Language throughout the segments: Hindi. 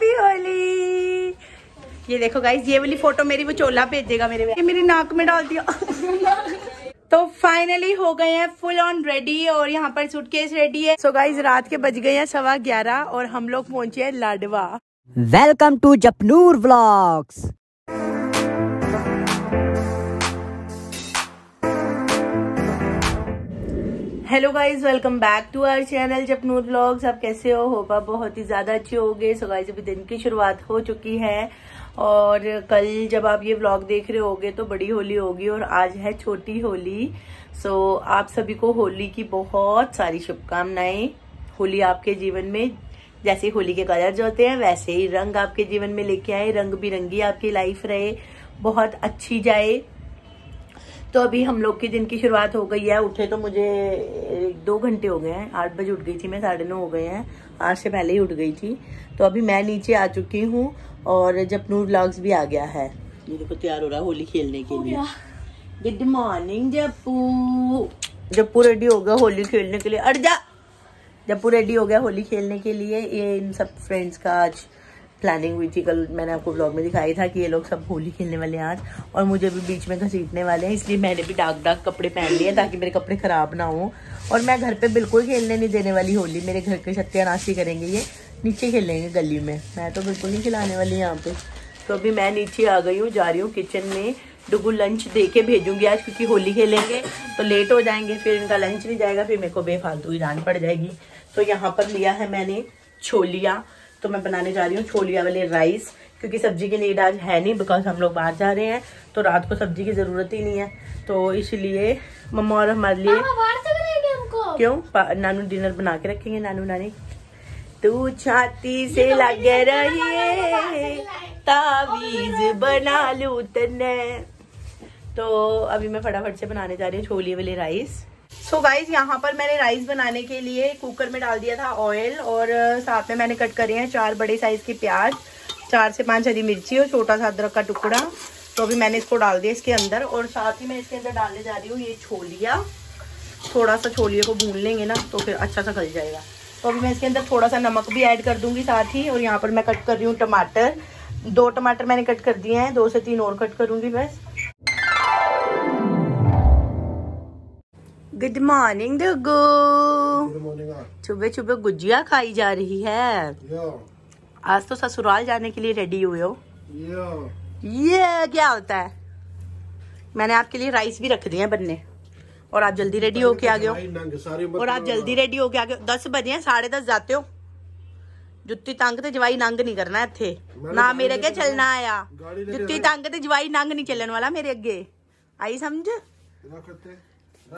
हैप्पी होली। ये देखो गाइज़ ये वाली फ़ोटो मेरी वो चोला भेजेगा मेरे ये मेरी नाक में डाल दिया। तो फाइनली हो गए हैं फुल ऑन रेडी और यहाँ पर सूटकेस रेडी है। सो so गाइज़ रात के बज गए हैं सवा ग्यारह और हम लोग पहुँचे हैं Ladwa. Welcome to Japnoor vlogs hello guys welcome back to our channel Japnoor blogs आप कैसे हो? होगा बहुत ही ज़्यादा अच्छे हो गए सो गाइज़ अभी दिन की शुरुआत हो चुकी है। और कल जब आप ये व्लॉग देख रहे होगे तो बड़ी होली होगी और आज है छोटी होली। सो आप सभी को होली की बहुत सारी शुभकामनाएँ। होली आपके जीवन में, जैसे होली के कलर जो होते हैं, वैसे ही रंग आपके जीवन में लेके आए। रंग बिरंगी आपकी लाइफ रहे। बहुत अच्छी जाए। तो अभी हम लोग के दिन की शुरुआत हो गई है उठे तो मुझे दो घंटे हो गए हैं। आठ बजे उठ गई थी मैं साढ़े नौ हो गए हैं। आज से पहले ही उठ गई थी। तो अभी मैं नीचे आ चुकी हूँ और जपनूर व्लॉग्स भी आ गया है। ये देखो तैयार हो रहा है होली खेलने के लिए। Good morning Jappu Jappu ready हो गया होली खेलने के लिए। अड़ जा! जप्पू रेडी हो गया होली खेलने के लिए ये इन सब फ्रेंड्स का आज प्लानिंग हुई थी। कल मैंने आपको ब्लॉग में दिखाई था कि ये लोग सब होली खेलने वाले हैं आज, और मुझे भी बीच में घसीटने वाले हैं, इसलिए मैंने भी डाक डाक कपड़े पहन लिए ताकि मेरे कपड़े खराब ना हो। और मैं घर पे बिल्कुल खेलने नहीं देने वाली होली, मेरे घर के सत्यानाशी करेंगे ये, नीचे खेलेंगे गली में। मैं तो बिल्कुल नहीं खिलाने वाली यहाँ पे। तो अभी मैं नीचे आ गई हूँ, जा रही हूँ किचन में। डुगू लंच दे के भेजूँगी आज क्योंकि होली खेलेंगे तो लेट हो जाएँगे, फिर इनका लंच नहीं जाएगा, फिर मेरे को बेफालतू ही जान पड़ जाएगी। तो यहाँ पर लिया है मैंने छोलिया। तो मैं बनाने जा रही हूँ छोलिया वाले राइस क्योंकि सब्ज़ी की नीड आज है नहीं बिकॉज़ हम लोग बाहर जा रहे हैं तो रात को सब्ज़ी की ज़रूरत ही नहीं है। तो इसलिए मम्मा और हमारे लिए क्यों? नानू डिनर बना के रखेंगे नानू नानी। तू छाती से लग रही तावीज बना लू तने तो अभी मैं फटाफट से बनाने जा रही हूँ छोले वाले राइस सो गाइज़ यहाँ पर मैंने राइस बनाने के लिए कुकर में डाल दिया था ऑयल और साथ में मैंने कट करे हैं चार बड़े साइज़ के प्याज, चार से पाँच हरी मिर्ची और छोटा सा अदरक का टुकड़ा। तो अभी मैंने इसको डाल दिया इसके अंदर और साथ ही मैं इसके अंदर डालने जा रही हूँ ये छोलिया। थोड़ा सा छोलिए को भून लेंगे ना तो फिर अच्छा सा गल जाएगा। तो अभी मैं इसके अंदर थोड़ा सा नमक भी ऐड कर दूँगी साथ ही और यहाँ पर मैं कट कर रही हूँ टमाटर। दो टमाटर मैंने कट कर दिए हैं, दो से तीन और कट करूँगी बस। गुड मॉर्निंग दुगू सुबह सुबह गुजिया खाई जा रही है। आज तो ससुराल जाने के लिए रेडी हुए हो? ये क्या होता है? मैंने आपके लिए राइस भी रख दिए हैं बनने। और आप जल्दी रेडी होके आ गए हो। और आप जल्दी रेडी होके आ गए हो। दस बजे साढ़े दस जाते हो। जुत्ती तंग ते जवाई नंग नहीं करना इतने ना मेरे अगे चलना आया। जुत्ती तंग ते जवाई नंग नहीं चलने वाला मेरे अगे आई समझ?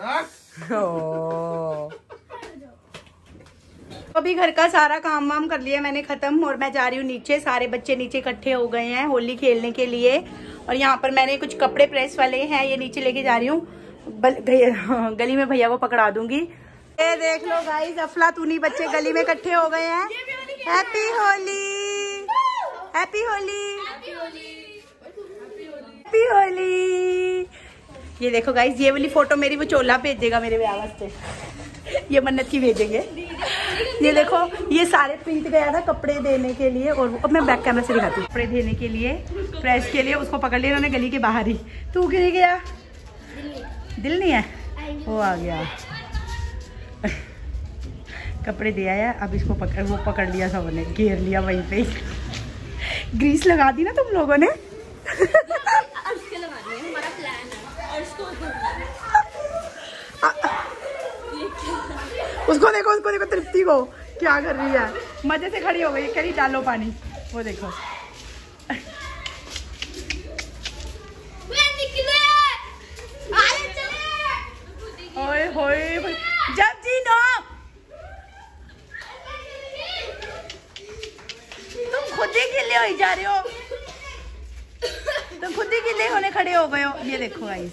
अभी घर का सारा काम वाम कर लिया, मैंने खत्म, और मैं जा रही हूँ नीचे। सारे बच्चे नीचे इकट्ठे हो गए हैं होली खेलने के लिए। और यहाँ पर मैंने कुछ कपड़े प्रेस वाले हैं, ये नीचे लेके जा रही हूँ। गली में भैया को पकड़ा दूँगी। ये देख लो गाइस अफला तूनी बच्चे गली में इकट्ठे हो गए हैं। Happy Holi happy Holi happy Holi ये देखो गाइस ये वाली फ़ोटो मेरी वो चोला भेजेगा मेरे ब्याह से ये मन्नत की भेजेंगे। ये देखो, ये सारे प्रीत गया था कपड़े देने के लिए और अब मैं बैक कैमरा से दिखाती हूँ। कपड़े देने के लिए प्रेस के लिए, उसको पकड़ लिया उन्होंने गली के बाहर ही। तू क्यों गया। दिल नहीं है? वो आ गया। कपड़े दे आया, अब इसको पकड़ वो पकड़ लिया सबने, घेर लिया वहीं पे। ग्रीस लगा दी ना तुम लोगों ने? उसको देखो उसको देखो, तृप्ति को क्या कर रही है। मज़े से खड़ी हो गई कह रही डालो पानी। वो देखो। जब जी नो। तुम खुद ही गिले हो जा रहे हो। तुम खुद ही गिले होने खड़े हो गए हो। ये देखो गाइस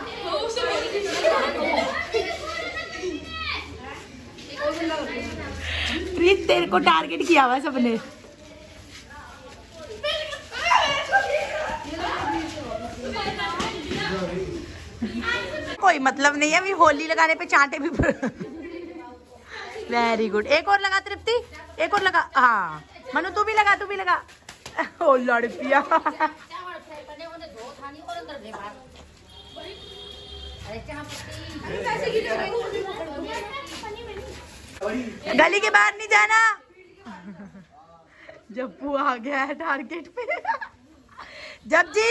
को टारगेट किया हुआ सबने। कोई मतलब नहीं है, अभी होली लगाने पे चांटे भी वेरी गुड एक और लगा, तृप्ति। एक और लगा। हाँ। मनु, तू भी लगा, तू भी लगा। ओ, लड़किया। गली के बाहर नहीं जाना। जप्पू आ गया है टारगेट पे। जब जी।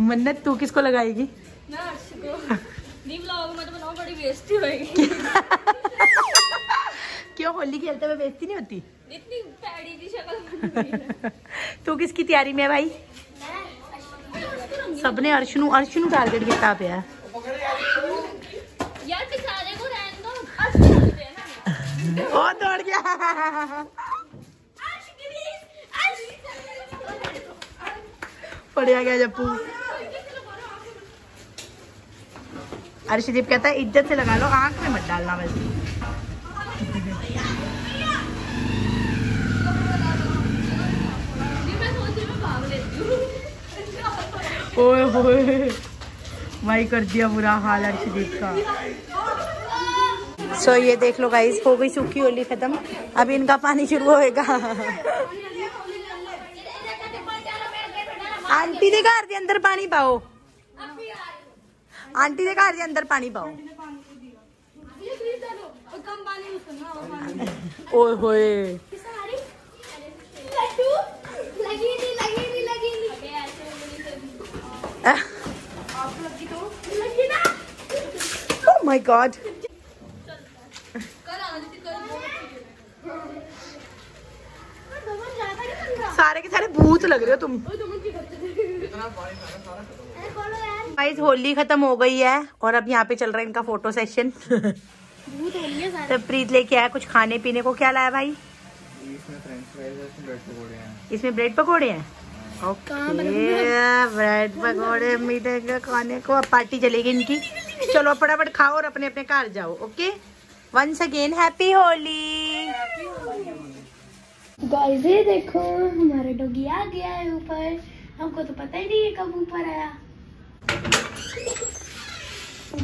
मन्नत तू किसको लगाएगी? नहीं ब्लॉग में तो बनाओ बड़ी बेइज्जती होएगी। क्यों होली खेलते हुए बेइज्जती नहीं होती? इतनी पैड़ी की शक्ल। तू किसकी तैयारी में है भाई? सबने अर्श ਨੂੰ अर्श ਨੂੰ टारगेट ਕੀਤਾ ਪਿਆ ਹੈ। यार बेचारे को रहने दो अच्छे लगते हैं ना ਉਹ ਦੌੜ ਗਿਆ पड़िया गया जप्पू अर्शदीप कहता है इज्जत से लगा लो आंख में मत डालना बस ओए होए वही कर दिया बुरा हाल अर्शदीप का सो ये देख लो गाइस हो गई सूखी होली खत्म अभी इनका पानी शुरू होएगा आंटी ਦੇ ਘਰ ਦੇ ਅੰਦਰ ਪਾਣੀ ਪਾਓ ਆਂਟੀ ਦੇ ਘਰ ਦੇ ਅੰਦਰ ਪਾਣੀ ਪਾਓ कम पानी में करना और पानी ਓਏ ਹੋਏ लड्डू लगी नहीं बन रहा सारे के सारे भूत लग रहे हो तुम। गाइस होली खत्म हो गई है और अब यहाँ पे चल रहा है इनका फ़ोटो सेशन तो प्रीत लेके आया कुछ खाने पीने को। क्या लाया भाई? है। इसमें ब्रेड पकौड़े हैं? ओके ब्रेड पकोड़े के खाने को अब पार्टी चलेगी इनकी। चलो फटाफट खाओ और अपने अपने घर जाओ okay once again happy Holi guys ये देखो हमारा डॉगी आ गया है ऊपर। हमको तो पता ही नहीं है कब ऊपर आया।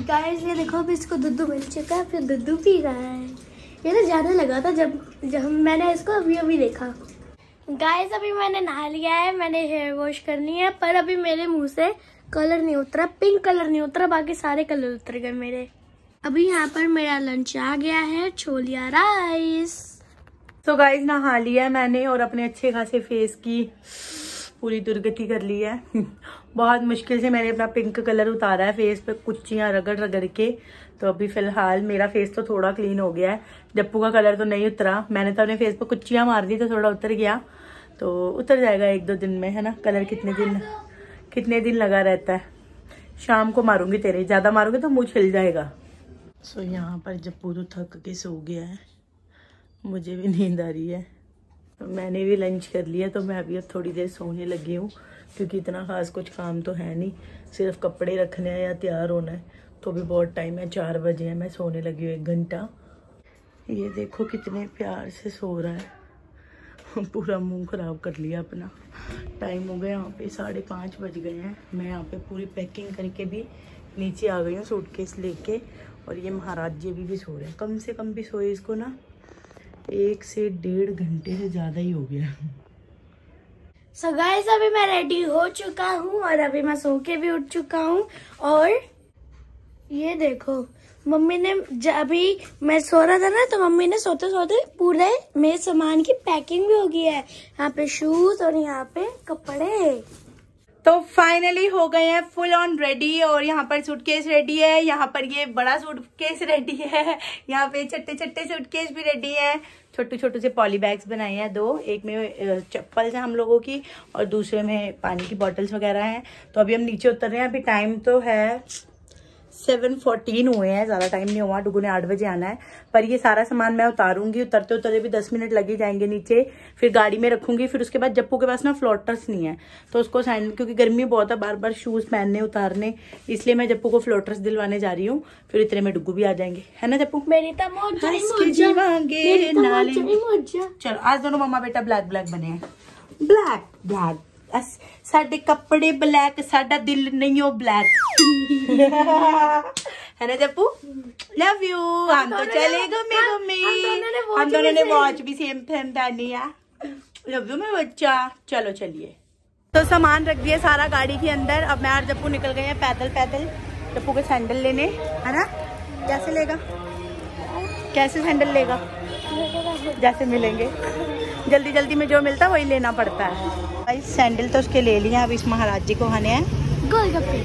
गाइस ये देखो अभी इसको दुद्धू मिल चुका है फिर दुद्धू पी रहा है। ये तो ज़्यादा लगा था जब जब मैंने इसको अभी अभी देखा। गाइस अभी मैंने नहा लिया है, मैंने हेयर वॉश कर करनी है, पर अभी मेरे मुँह से कलर नहीं उतरा पिंक कलर नहीं उतरा, बाकी सारे कलर उतर गए मेरे। अभी यहाँ पर मेरा लंच आ गया है, छोलिया राइस तो गाइस नहा लिया मैंने और अपने अच्छे खासे फेस की। पूरी दुर्गति कर ली है। बहुत मुश्किल से मैंने अपना पिंक कलर उतारा है फेस पे कुच्चियाँ रगड़ रगड़ के। तो अभी फ़िलहाल मेरा फेस तो थोड़ा क्लीन हो गया है। जप्पू का कलर तो नहीं उतरा। मैंने तो अपने फेस पे कुच्चियाँ मार दी तो थोड़ा उतर गया। तो उतर जाएगा एक दो दिन में है ना? कलर कितने दिन कितने दिन लगा रहता है। शाम को मारूँगी तेरे। ज़्यादा मारूँगी तो मुँह छिल जाएगा। सो यहाँ पर जप्पू तो थक के सो गया है। मुझे भी नींद आ रही है। मैंने भी लंच कर लिया तो मैं अभी अब थोड़ी देर सोने लगी हूँ, क्योंकि इतना खास कुछ काम तो है नहीं। सिर्फ़ कपड़े रखने हैं या तैयार होना है तो भी बहुत टाइम है, चार बजे है, मैं सोने लगी हूँ एक घंटा। ये देखो कितने प्यार से सो रहा है। पूरा मुँह खराब कर लिया अपना। टाइम हो गया यहाँ पे, साढ़े पाँच बज गए हैं। मैं यहाँ पे पूरी पैकिंग करके भी नीचे आ गई हूँ सूटकेस लेके, और ये महाराज जी अभी भी सो रहे हैं। कम से कम भी सोए इसको ना एक से डेढ़ घंटे से ज़्यादा ही हो गया। सो so गाइस अभी मैं रेडी हो चुका हूँ और अभी मैं सो के भी उठ चुका हूँ और ये देखो, मम्मी ने अभी मैं सो रहा था ना तो मम्मी ने सोते सोते पूरे मेरे सामान की पैकिंग भी हो गई है। यहाँ पे शूज़ और यहाँ पे कपड़े। तो फाइनली हो गए हैं फुल ऑन रेडी और यहाँ पर सूटकेस रेडी है, यहाँ पर ये बड़ा सूटकेस रेडी है, यहाँ पे छट्टे छट्टे सूटकेस भी रेडी है। छोटे छोटे से पॉली बैग्स बनाए हैं दो, एक में चप्पल है हम लोगों की और दूसरे में पानी की बॉटल्स वगैरह हैं। तो अभी हम नीचे उतर रहे हैं, अभी टाइम तो है सेवन फोर्टीन हुए हैं ज़्यादा टाइम नहीं हुआ डुगू ने आठ बजे आना है। पर ये सारा सामान मैं उतारूँगी उतरते उतरते भी दस मिनट लगे जाएँगे नीचे। फिर गाड़ी में रखूँगी फिर उसके बाद जप्पू के पास ना फ्लोटर्स नहीं है। तो उसको सैंडल क्योंकि गर्मी बहुत है बार बार शूज़ पहनने उतारने इसलिए मैं जप्पू को फ्लोटर्स दिलवाने जा रही हूँ। फिर इतने में डुगू भी आ जाएँगे। है ना जप्पू? मेरी आज दोनों हंस बेटा ब्लैक ब्लैक बने नाले ब्लैक मौज ਚਲੋ ਅੱਜ ਦੋਨੋਂ ਮਮਾ ਬੇਟਾ ਬਲੈਕ ਬਲੈਕ ਬਣੇ ਆ ਬਲੈਕ ਬਲੈਕ ਅਸ ਸਾਡੇ ਕੱਪੜੇ ਬਲੈਕ ਸਾਡਾ ਦਿਲ ਨਹੀਂ ਉਹ ਬਲੈਕ है ना जप्पू लव यू हम तो चले घूमे घूमे हम दोनों ने वॉच भी सेम सेम पहनी है लव यू मेरा बच्चा चलो चलिए तो सामान रख दिया सारा गाड़ी के अंदर अब मैं और जप्पू निकल गए हैं पैदल पैदल जप्पू के सैंडल लेने है ना कैसे लेगा कैसे सैंडल लेगा जैसे मिलेंगे जल्दी जल्दी में जो मिलता है वही लेना पड़ता है भाई सैंडल तो उसके ले लिया अब इस महाराज जी को खाने हैं। गोलगप्पे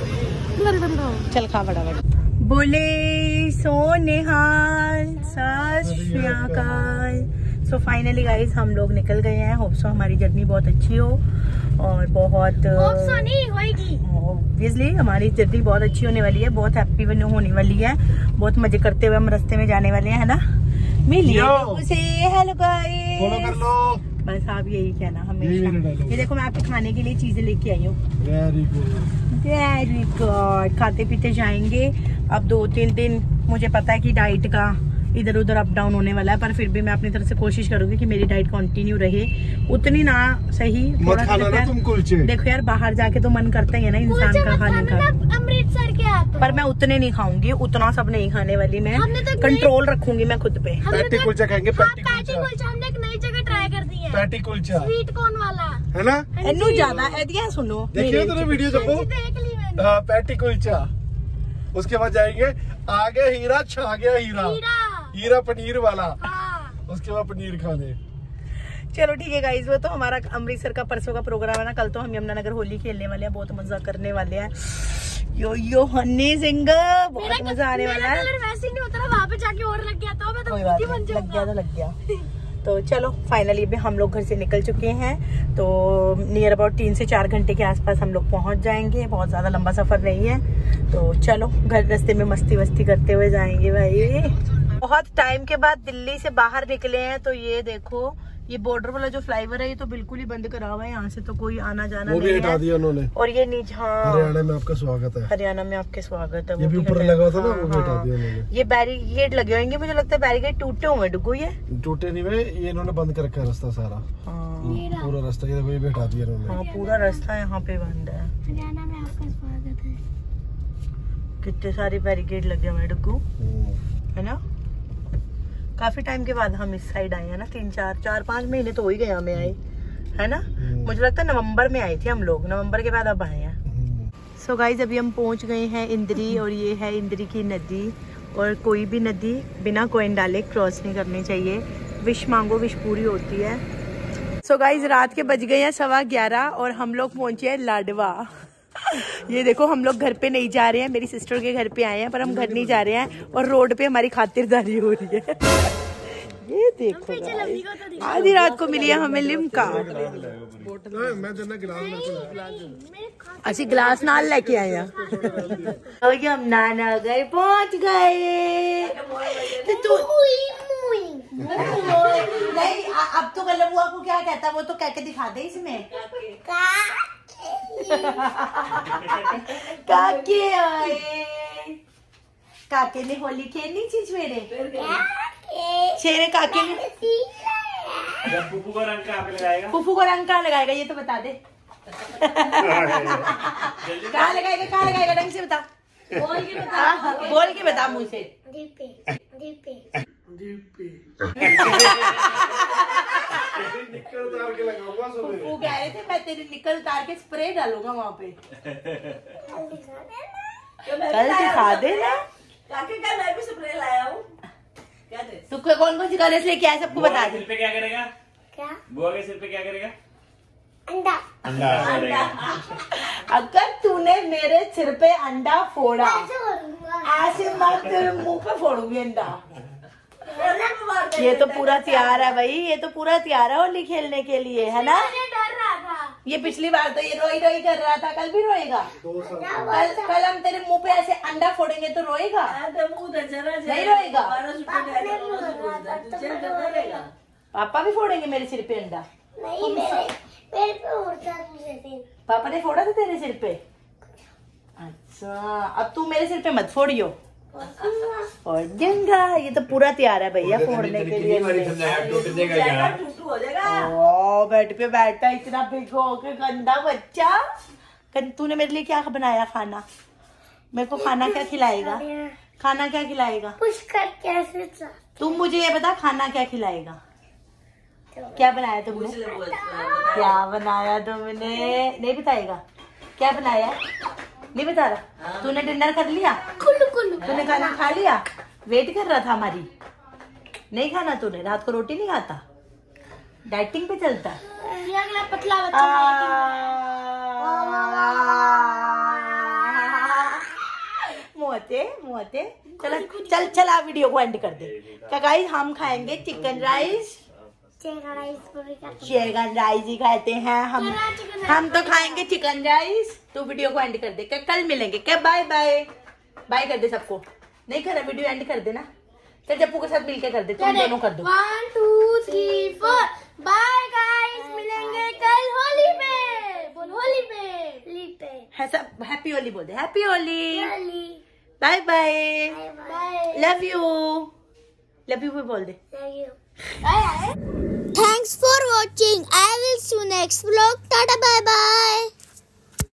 चल खा फटाफट। बोले सोनेहाल सत श्री सो फाइनली गाइस हम लोग निकल गए हैं। होप सो हमारी जर्नी बहुत अच्छी हो और बहुत ऑब्वियसली हमारी जर्नी बहुत अच्छी होने वाली है बहुत हैप्पी होने वाली है। बहुत मज़े करते हुए हम रास्ते में जाने वाले हैं है ना? मिलिए हेलो गाइस फॉलो कर लो। बस आप यही कहना हमेशा। ये देखो मैं आपके खाने के लिए चीज़ें लेके आई हूँ। वेरी गुड खाते पीते जाएँगे। अब दो तीन दिन मुझे पता है कि डाइट का इधर उधर अप डाउन होने वाला है पर फिर भी मैं अपनी तरफ़ से कोशिश करूँगी कि मेरी डाइट कंटिन्यू रहे। उतनी ना सही मत थोड़ा सा खाना देखो ना यार- तुम कुलचे। देखो यार बाहर जाके तो मन करता ही है ना इंसान का खाने का। ना अमृतसर के पर मैं उतने नहीं खाऊँगी उतना सब नहीं खाने वाली मैं। तो कंट्रोल रखूँगी मैं खुद पे। पैटी तो- कुलचा खाएँगे हाँ, पैटी कुलचा हमने एक नई जगह है पैटी कुलचा स्वीट कॉर्न वाला है ना इनू ज़्यादा एदिया सुनो देखिए तेरे वीडियो हाँ जब देख। ली मैंने। हाँ पैटी कुलचा उसके बाद जाएँगे आगे हीरा छा गया हीरा। हीरा। हीरा पनीर वाला। हाँ। उसके बाद पनीर खाने। चलो ठीक है गाइज़ वो तो हमारा अमृतसर का परसों का प्रोग्राम है ना कल तो हम यमुनानगर होली खेलने वाले हैं बहुत मज़ा करने वाले हैं। यो यो हनी सिंह बहुत मज़ा आने वाला है। कलर वैसे ही नहीं उतरा वहाँ पे जाके और लग गया तो मैं तो लग गया तो लग गया। तो चलो फाइनली भी हम लोग घर से निकल चुके हैं। तो नियर अबाउट तीन से चार घंटे के आसपास हम लोग पहुँच जाएँगे। बहुत ज़्यादा लंबा सफ़र नहीं है। तो चलो, घर रास्ते में मस्ती वस्ती करते हुए जाएँगे भाई। बहुत टाइम के बाद दिल्ली से बाहर निकले हैं। तो ये देखो ये बॉर्डर वाला जो फ्लाईओवर है ये तो बिल्कुल ही बंद करा हुआ है यहाँ से तो कोई आना जाना वो भी नहीं हटा है। दिया उन्होंने। और ये नीचे हाँ। हरियाणा में आपका स्वागत है। हरियाणा में आपके स्वागत है ये भी ऊपर लगा था ना वो भी हटा हाँ। दिया उन्होंने। ये बैरिकेड लगे होंगे मुझे लगता है बैरिकेड टूटे हुए डुगू ये? टूटे नहीं हुए ये इन्होंने बंद कर रखा है रास्ता सारा। हाँ। पूरा रास्ता ये भी हटा दिया इन्होंने। हाँ पूरा रास्ता यहाँ पे बंद है। हरियाणा में आपका स्वागत है। कितने सारे बैरिकेड लगे हुए हैं डुगू हम्म। है ना? काफ़ी टाइम के बाद हम इस साइड आए हैं ना? तीन चार चार पाँच महीने तो हो ही गए हमें आए है ना? हम्म। मुझे लगता है नवंबर में आए थे हम लोग। नवंबर के बाद अब आए हैं। हम्म। सो गाइज़ अभी हम पहुँच गए हैं इंद्री और ये है इंद्री की नदी और कोई भी नदी बिना कोइन डाले क्रॉस नहीं करनी चाहिए। विश मांगो विश पूरी होती है। सो गाइज़ रात के बज गए हैं सवा ग्यारह और हम लोग पहुँचे हैं लाडवा। ये देखो, हम लोग घर पे नहीं जा रहे हैं, मेरी सिस्टर के घर पे आए हैं, पर हम घर नहीं जा रहे हैं और रोड पे हमारी खातिरदारी हो रही है। देखो आधी रात को मिली है हमें लिमका अच्छा गिलास नाल लेके आए और तो हम नाना गए। पहुँच गए तो नहीं अब तो मतलब वो आपको क्या कहता है? वो तो कह के दिखा दे इसमें। काके। काके आए। काके ने होली खेलनी थी छेरे? छेरे काके ने पुप्पू को रंग कहाँ पे लगाएगा। फूफू को रंग कहाँ लगाएगा ये तो बता दे। कहाँ लगाएगा कहाँ लगाएगा ढंग से बता। बोल के बता। बोल के बता मुझे दीपे दीपे। निकल उतार के लगाऊँगा फूफू कह रहे थे मैं तेरी निकल उतार के स्प्रे डालूँगा वहाँ पे। कल दिखा देना। तू को- कौन कौन सी कलर्स लेके आया सबको बता दे सिर पे क्या करेगा क्या बुआ के सिर पे क्या करेगा अंडा अंडा अंडा अगर तूने मेरे सिर पे अंडा फोड़ा ऐसे मत ऐसे मैं तेरे मुँह पे फोड़ूँगी अंडा ये तो पूरा तैयार है भाई ये तो पूरा तैयार है होली खेलने के लिए है ना? डर रहा था। ये पिछली बार तो ये रोई रोई कर रहा था कल भी रोएगा? कल कल हम तेरे मुँह पे ऐसे अंडा फोड़ेंगे तो रोएगा? नहीं रोएगा? पापा भी फोड़ेंगे मेरे सिर पे अंडा? नहीं मेरे मेरे पे उड़ता मुझे दिन पापा ने फोड़ा था तेरे सिर पे? अच्छा अब तू मेरे सिर पे मत फोड़ियो। फोड़ दूँगा ये तो पूरा तैयार है भैया फोड़ने के लिए ओ बेड पे बैठा इतना भिगो के गंदा बच्चा। कल तूने मेरे लिए क्या बनाया खाना? मेरे को खाना क्या खिलाएगा? खाना क्या खिलाएगा? कैसे तुम मुझे ये बता खाना क्या खिलाएगा? क्या बनाया तुमने? क्या बनाया तुमने? नहीं बताएगा। क्या बनाया? नहीं बता रहा। तूने डिनर कर लिया? तूने खाना खा लिया? वेट कर रहा था हमारी। नहीं खाना तूने? रात को रोटी नहीं खाता? डाइटिंग पे चलता? अगला पतला बच्चा मोते चल चल चल आप वीडियो को एंड कर दे। क्या गाइस हम खाएँगे chicken rice rice chicken rice ही खाते हैं हम। हम तो खाएँगे चिकन राइस तो वीडियो को एंड कर दे। क्या कल मिलेंगे। क्या बाय बाय बाय कर दे सबको। नहीं करा वीडियो एंड कर देना। चल जप्पू के साथ मिलके कर दे तुम दोनों कर दो। One two three four bye guys मिलेंगे कल होली पे। बोल होली पे। होली पे। है सब हैप्पी होली बोल दे। Happy Holi. Holi. Bye bye bye love you love you भी बोल दे। For watching. I will see you next vlog. Tata bye bye.